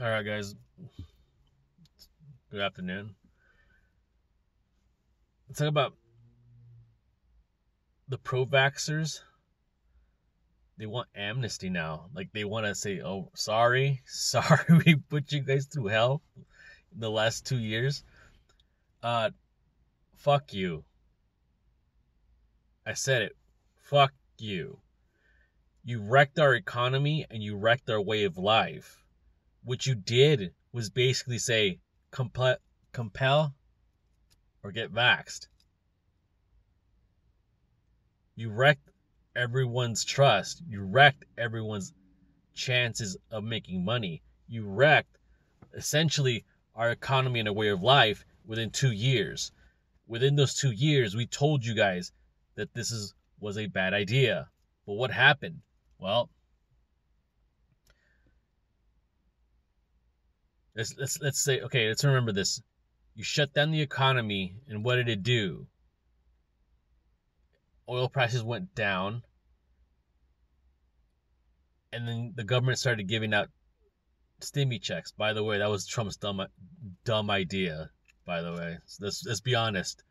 All right, guys. Good afternoon. Let's talk about the pro vaxxers. They want amnesty now. Like, they want to say, oh, sorry. Sorry we put you guys through hell the last two years. Uh, fuck you. I said it. Fuck you. You wrecked our economy and you wrecked our way of life. What you did was basically say, compel, compel or get vaxxed. You wrecked everyone's trust. You wrecked everyone's chances of making money. You wrecked essentially our economy and our way of life within two years. Within those two years, we told you guys that this is was a bad idea. But what happened? Well, let's let's let's say okay, let's remember this. You shut down the economy and what did it do? Oil prices went down. And then the government started giving out stimmy checks. By the way, that was Trump's dumb dumb idea, by the way. So let's let's be honest.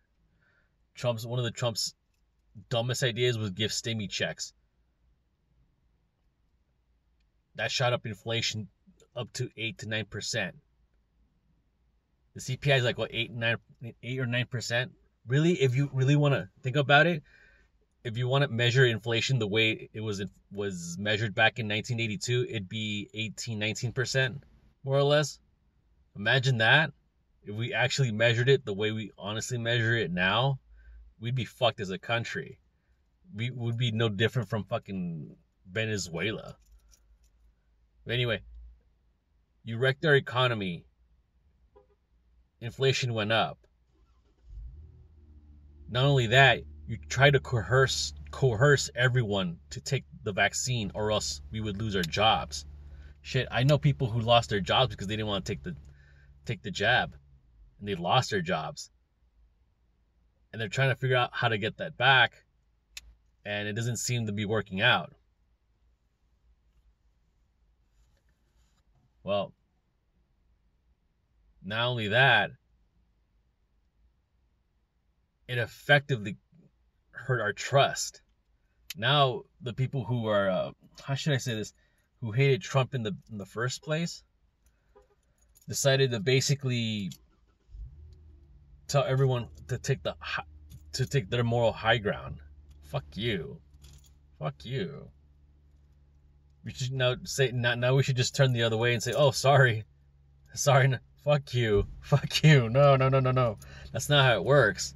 Trump's one of the Trump's dumbest ideas was give stimmy checks. That shot up inflation up to eight to nine percent. The CPI is like what eight nine eight or nine percent. Really, if you really want to think about it, if you want to measure inflation the way it was was measured back in 1982, it'd be 18 19 percent more or less. Imagine that. If we actually measured it the way we honestly measure it now, we'd be fucked as a country. We would be no different from fucking Venezuela. But anyway, you wrecked our economy. Inflation went up. Not only that, you try to coerce coerce everyone to take the vaccine or else we would lose our jobs. Shit, I know people who lost their jobs because they didn't want to take the take the jab and they lost their jobs and they're trying to figure out how to get that back, and it doesn't seem to be working out. Well, not only that, it effectively hurt our trust. Now, the people who are, uh, how should I say this, who hated Trump in the in the first place, decided to basically tell everyone to take the to take their moral high ground. Fuck you. Fuck you. We should now say now, now we should just turn the other way and say, "Oh, sorry. Sorry. Fuck you. Fuck you." No, no, no, no, no. That's not how it works.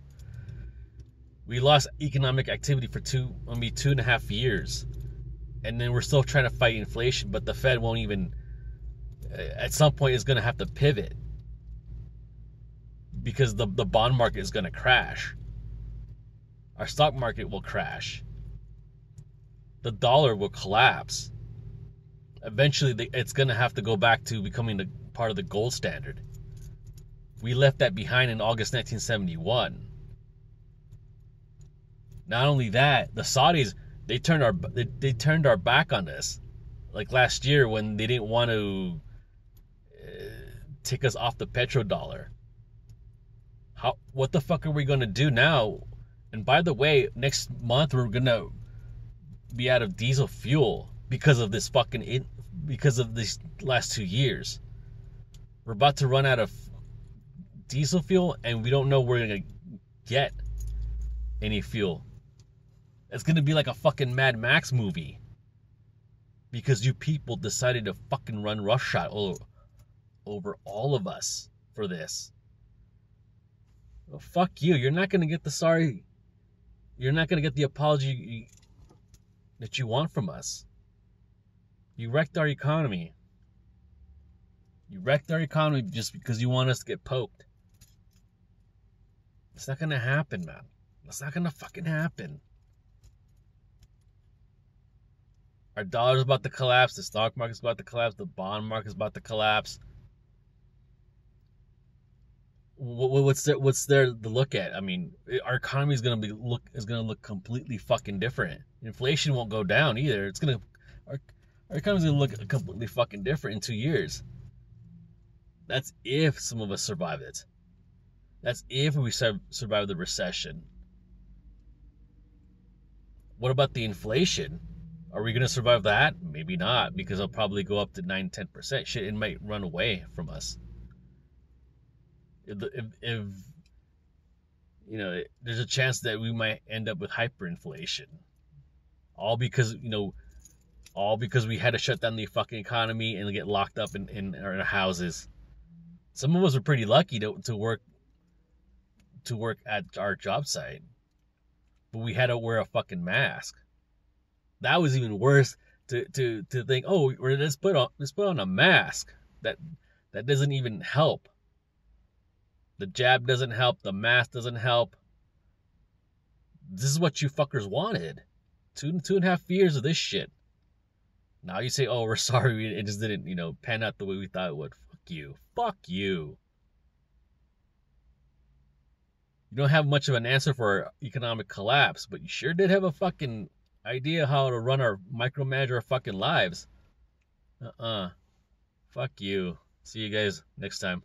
We lost economic activity for two, I mean, two and a half years, and then we're still trying to fight inflation. But the Fed won't even. Uh, at some point, is going to have to pivot because the, the bond market is going to crash. Our stock market will crash. The dollar will collapse. Eventually, it's going to have to go back to becoming the part of the gold standard. We left that behind in August 1971. Not only that, the Saudis they turned our they, they turned our back on us, like last year when they didn't want to uh, take us off the petrodollar. How what the fuck are we gonna do now? And by the way, next month we're gonna be out of diesel fuel because of this fucking in, because of these last two years. We're about to run out of diesel fuel and we don't know where we're gonna get any fuel. It's gonna be like a fucking Mad Max movie. Because you people decided to fucking run roughshod over, over all of us for this. Well, fuck you. You're not going to get the sorry. You're not going to get the apology that you want from us. You wrecked our economy. You wrecked our economy just because you want us to get poked. It's not going to happen, man. It's not going to fucking happen. Our dollar's about to collapse. The stock market's about to collapse. The bond market's about to collapse what's there what's there to look at i mean our economy is going to be look is to look completely fucking different inflation won't go down either it's to our, our economy is going to look completely fucking different in two years That's if some of us survive it. That's if we survive the recession. What about the inflation? Are we going to survive that? Maybe not, because it'll probably go up to 9 10%. Shit, it might run away from us. If, if, if you know, there's a chance that we might end up with hyperinflation. All because, you know, all because we had to shut down the fucking economy and get locked up in, in our houses. Some of us are pretty lucky to, to work to work at our job site. But we had to wear a fucking mask. That was even worse to, to, to think, oh, let's put on let's put on a mask. That that doesn't even help. The jab doesn't help, the mask doesn't help. This is what you fuckers wanted. Two two and a half years of this shit. Now you say, oh, we're sorry, it just didn't, you know, pan out the way we thought it would. You. Fuck you. You don't have much of an answer for economic collapse, but you sure did have a fucking idea how to run our micromanage our fucking lives. Uh uh Fuck you. See you guys next time.